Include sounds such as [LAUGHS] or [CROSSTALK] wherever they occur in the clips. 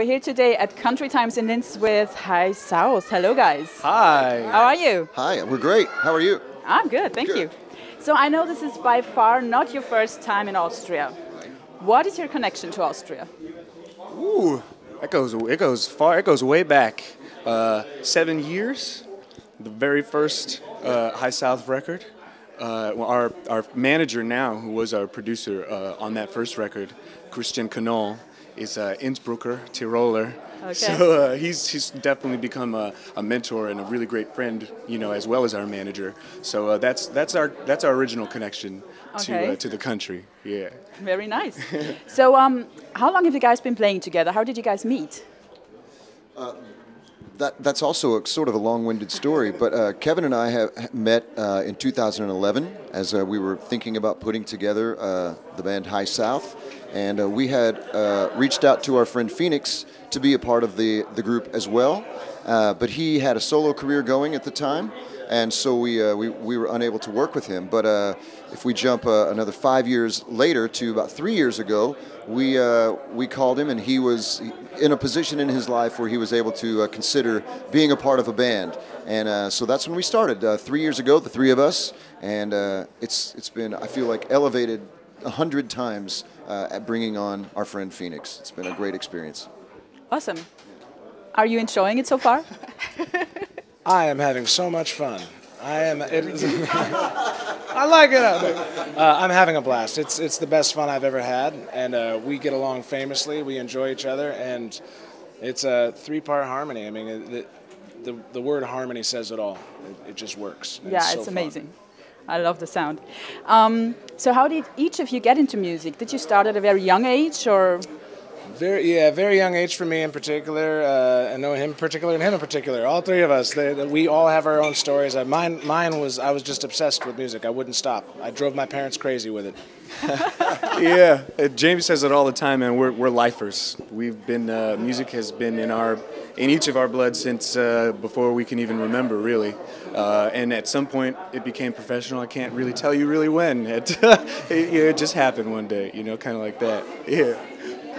We're here today at Country Times in Linz with High South. Hello, guys. Hi. How are you? Hi, we're great. How are you? I'm good, thank Good. you. So I know this is by far not your first time in Austria. What is your connection to Austria? Ooh, that goes it goes far. It goes way back. Uh, seven years. The very first uh, High South record. Uh, our our manager now, who was our producer uh, on that first record, Christian Knoll, is uh, Innsbrucker, Tiroler. Okay. So uh, he's he's definitely become a, a mentor and a really great friend, you know, as well as our manager. So uh, that's that's our that's our original connection to Okay. uh, to the country. Yeah. Very nice. so, um, how long have you guys been playing together? How did you guys meet? That, that's also a, sort of a long-winded story, but uh, Kevin and I have met uh, in 2011 as uh, we were thinking about putting together uh, the band High South, and uh, we had uh, reached out to our friend Phoenix to be a part of the, the group as well, but he had a solo career going at the time, and so we, uh, we, we were unable to work with him. But uh, if we jump uh, another five years later to about three years ago, we, uh, we called him, and he was in a position in his life where he was able to uh, consider being a part of a band. And uh, so that's when we started, uh, three years ago, the three of us, and uh, it's, it's been, I feel like, elevated a hundred times uh, at bringing on our friend Phoenix. It's been a great experience. Awesome. Are you enjoying it so far? [LAUGHS] I am having so much fun. I am. Is, [LAUGHS] I like it. Uh, I'm having a blast. It's it's the best fun I've ever had, and uh, we get along famously. We enjoy each other, and it's a three-part harmony. I mean, the, the the word harmony says it all. It, it just works. yeah, so it's fun. amazing. I love the sound. Um, so, how did each of you get into music? Did you start at a very young age, or Very yeah, very young age for me in particular. Uh, I know him in particular and him in particular. All three of us. They, they- we all have our own stories. Uh, mine mine was I was just obsessed with music. I wouldn't stop. I drove my parents crazy with it. [LAUGHS] Yeah, uh, James says it all the time, and we're, we're lifers. We've been uh, music has been in our in each of our blood since uh, before we can even remember, really. Uh, and at some point, it became professional. I can't really tell you really when. [LAUGHS] It [LAUGHS] it, it just happened one day, you know, kind of like that. Yeah.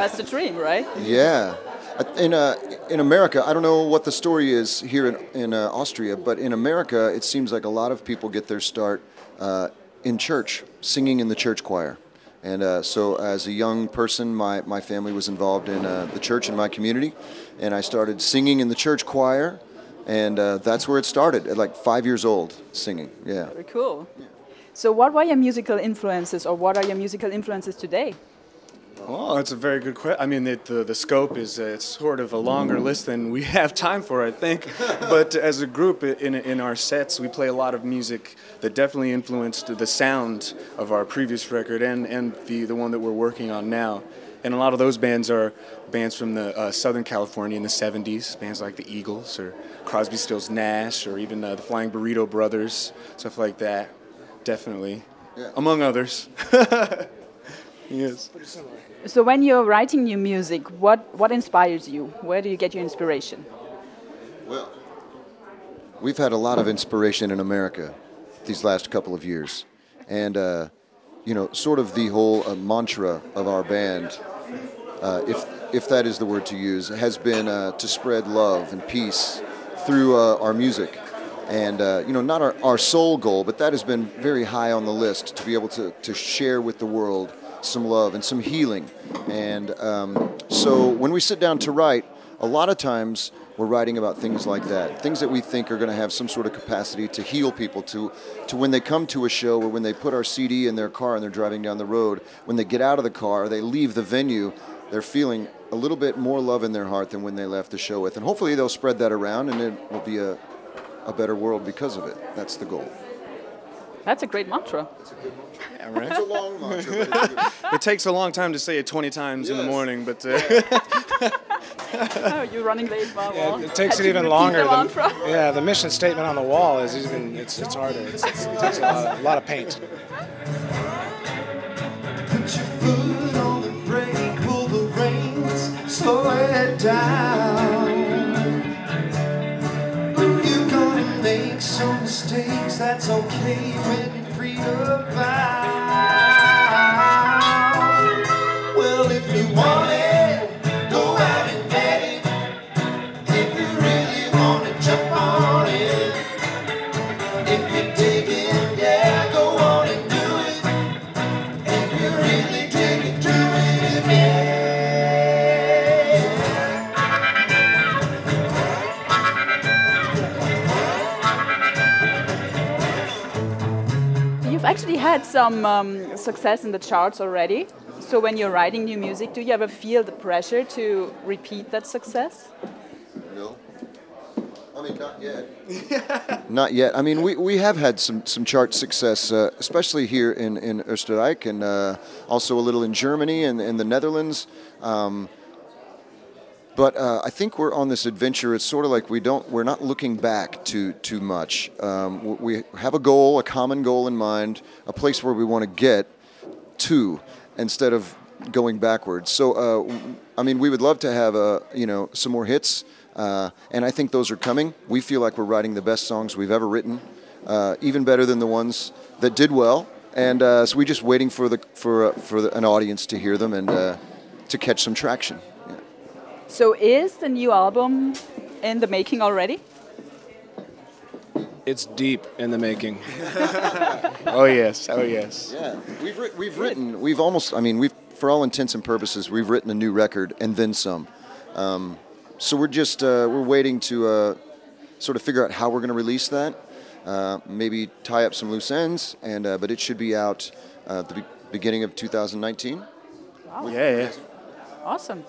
That's the dream, right? Yeah. In, uh, in America, I don't know what the story is here in, in uh, Austria, but in America, it seems like a lot of people get their start uh, in church, singing in the church choir. And uh, so, as a young person, my, my family was involved in uh, the church in my community, and I started singing in the church choir, and uh, that's where it started at like five years old, singing. Yeah. Very cool. So, what were your musical influences, or what are your musical influences today? Oh, that's a very good question. I mean, the, the, the scope is uh, it's sort of a longer list than we [LAUGHS] have time for, I think. but as a group, in, in our sets, we play a lot of music that definitely influenced the sound of our previous record and, and the, the one that we're working on now. And a lot of those bands are bands from the uh, Southern California in the 70s, bands like the Eagles or Crosby, Stills, Nash, or even uh, the Flying Burrito Brothers, stuff like that. Definitely, Yeah. among others. [LAUGHS] yes. So, when you're writing new music, what what inspires you? Where do you get your inspiration? Well, we've had a lot of inspiration in America these last couple of years, and uh, you know, sort of the whole uh, mantra of our band, uh, if if that is the word to use, has been uh, to spread love and peace through uh, our music. And uh, you know, not our, our sole goal, but that has been very high on the list to be able to, to share with the world some love and some healing. And um, so when we sit down to write, a lot of times we're writing about things like that, things that we think are going to have some sort of capacity to heal people, to, to when they come to a show or when they put our CD in their car and they're driving down the road, when they get out of the car, they leave the venue, they're feeling a little bit more love in their heart than when they left the show with. And hopefully they'll spread that around and it will be a, a better world because of it. That's the goal. That's a great mantra. Yeah, right. It's a long mantra, but. [LAUGHS] It takes a long time to say it 20 times in the morning, but uh, [LAUGHS] Oh, you're running late, Bob. Yeah, it takes had it [LAUGHS] even longer. the The, mantra. yeah, the mission statement on the wall is even it's it's harder. It's, it's, it takes a lot, a lot of paint. Put your foot on the brake, pull the reins, slow it down. You're gonna make some mistakes, had some um, success in the charts already. So when you're writing new music, do you ever feel the pressure to repeat that success? No. I mean, not yet. [LAUGHS] not yet. I mean, we, we have had some, some chart success, uh, especially here in, in Österreich and uh, also a little in Germany and, in the Netherlands. Um, but uh, I think we're on this adventure. It's sort of like we don't, we're not looking back too too much. Um, we have a goal, a common goal in mind, a place where we want to get to, instead of going backwards. So, uh, I mean, we would love to have uh, you know some more hits, uh, and I think those are coming. We feel like we're writing the best songs we've ever written, uh, even better than the ones that did well. And uh, so we're just waiting for the for for the, an audience to hear them and to catch some traction. Yeah. So is the new album in the making already? It's deep in the making. [LAUGHS] [LAUGHS] Oh yes, oh yes. Yeah, we've writ- we've written we've almost I mean we've for all intents and purposes we've written a new record and then some. Um, so we're just uh, we're waiting to uh, sort of figure out how we're going to release that. Uh, maybe tie up some loose ends, and uh, but it should be out uh, the be- beginning of 2019. Yeah, yeah. Awesome.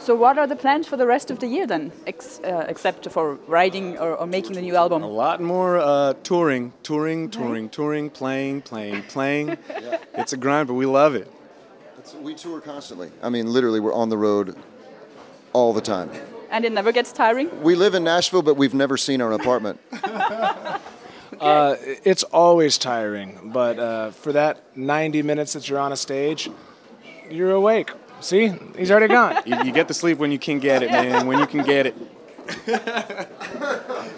So what are the plans for the rest of the year then, ex uh, except for writing or, or making the new album? A lot more uh, touring, touring, touring, touring, playing, playing, playing. [LAUGHS] It's a grind, but we love it. It's, we tour constantly. I mean, literally, we're on the road all the time. And it never gets tiring? We live in Nashville, but we've never seen our apartment. [LAUGHS] [LAUGHS] Uh, it's always tiring, but uh, for that 90 minutes that you're on a stage, you're awake. See, he's already gone. You, you get the sleep when you can get it, man. When you can get it.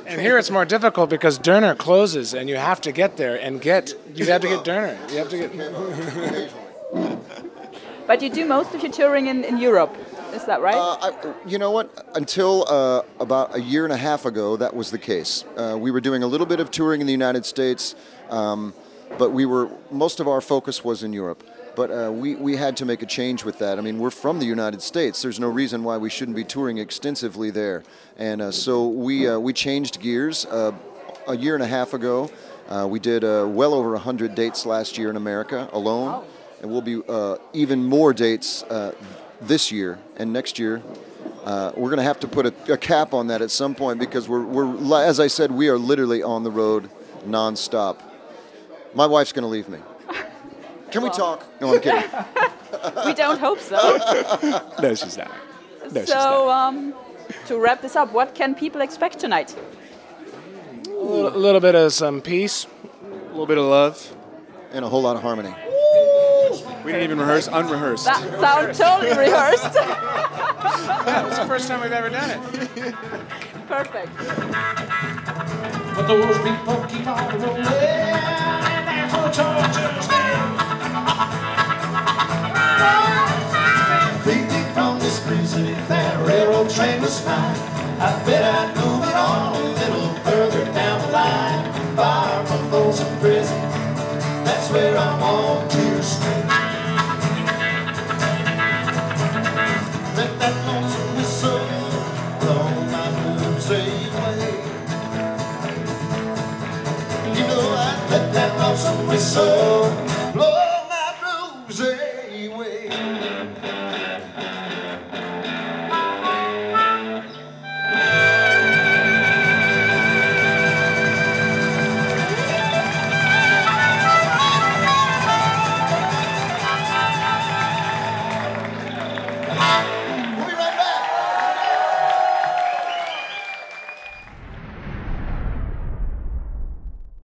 And here it's more difficult because Döner closes, and you have to get there and get. You have to get Döner. You have to get. But you do most of your touring in, in Europe, is that right? Uh, I, you know what? Until uh, about a year and a half ago, that was the case. Uh, we were doing a little bit of touring in the United States, um, but we were most of our focus was in Europe. But uh, we, we had to make a change with that. I mean, we're from the United States. There's no reason why we shouldn't be touring extensively there. And uh, so we, uh, we changed gears uh, a year and a half ago. Uh, we did uh, well over 100 dates last year in America alone. And we'll be even more dates this year and next year. Uh, we're going to have to put a, a cap on that at some point because we're, we're, as I said, we are literally on the road nonstop. My wife's going to leave me. Can we talk? No, I'm kidding. [LAUGHS] we don't hope so. [LAUGHS] No, she's not. No, she's so, not. um, to wrap this up, what can people expect tonight? A little, little bit of some peace. A little bit of love. And a whole lot of harmony. We didn't even rehearse, unrehearsed. That sounds totally rehearsed. [LAUGHS] It's the first time we've ever done it. Perfect. But those people keep on rolling, From this prison, if that railroad train was mine, I bet I'd